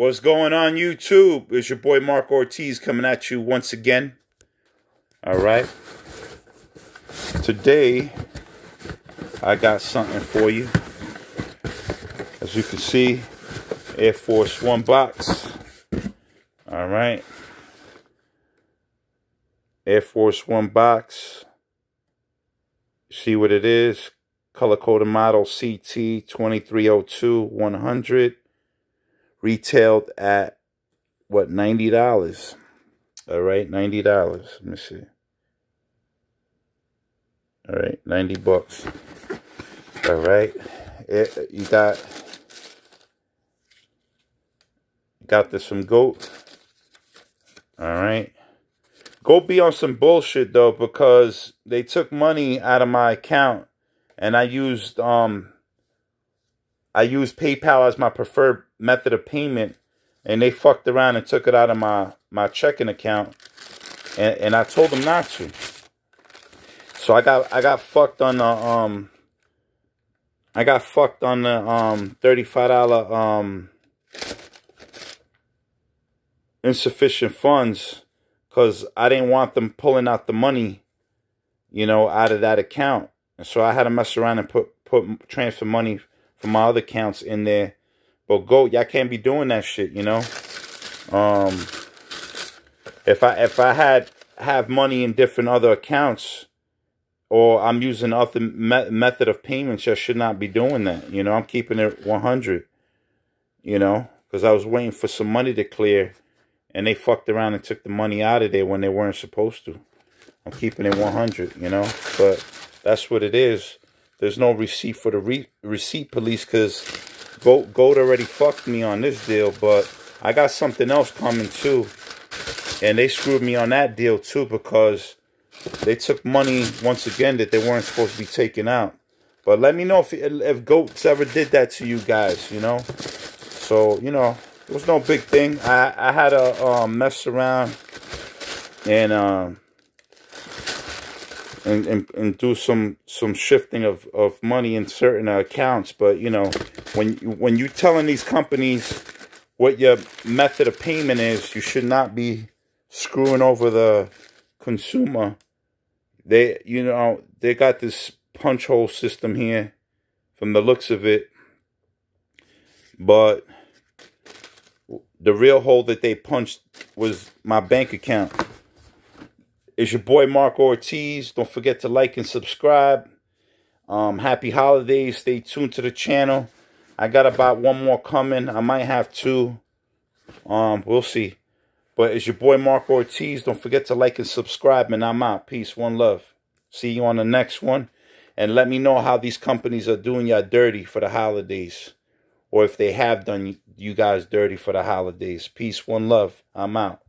What's going on YouTube? It's your boy Marco Ortiz coming at you once again. All right. Today, I got something for you. As you can see, Air Force One box. All right. Air Force One box. See what it is. Color coded model CT 2302 100. Retailed at what, $90. All right, $90. Let me see. All right, 90 bucks. All right. It, you got got this from GOAT. All right. Go be on some bullshit though because they took money out of my account and I used um I used PayPal as my preferred method of payment and they fucked around and took it out of my my checking account and and I told them not to. So I got I got fucked on the um I got fucked on the um $35 um insufficient funds because I didn't want them pulling out the money, you know, out of that account. And so I had to mess around and put put transfer money from my other accounts in there. But go, y'all can't be doing that shit, you know. Um, if I if I had have money in different other accounts, or I'm using other me method of payments, I should not be doing that. You know, I'm keeping it 100. You know, because I was waiting for some money to clear and they fucked around and took the money out of there when they weren't supposed to. I'm keeping it 100, you know, but that's what it is. There's no receipt for the re receipt police because Goat, Goat already fucked me on this deal, but I got something else coming too. And they screwed me on that deal too because they took money once again that they weren't supposed to be taking out. But let me know if if Goats ever did that to you guys, you know. So, you know, it was no big thing. I, I had to um, mess around and, um, and, and and do some some shifting of, of money in certain accounts. But you know, when when you telling these companies what your method of payment is, you should not be screwing over the consumer. They you know they got this punch hole system here, from the looks of it, but the real hole that they punched was my bank account. It's your boy Marco Ortiz. Don't forget to like and subscribe. Um, happy holidays. Stay tuned to the channel. I got about one more coming. I might have two. Um, we'll see. But it's your boy Marco Ortiz. Don't forget to like and subscribe. And I'm out. Peace. One love. See you on the next one. And let me know how these companies are doing y'all dirty for the holidays or if they have done you guys dirty for the holidays. Peace, one love. I'm out.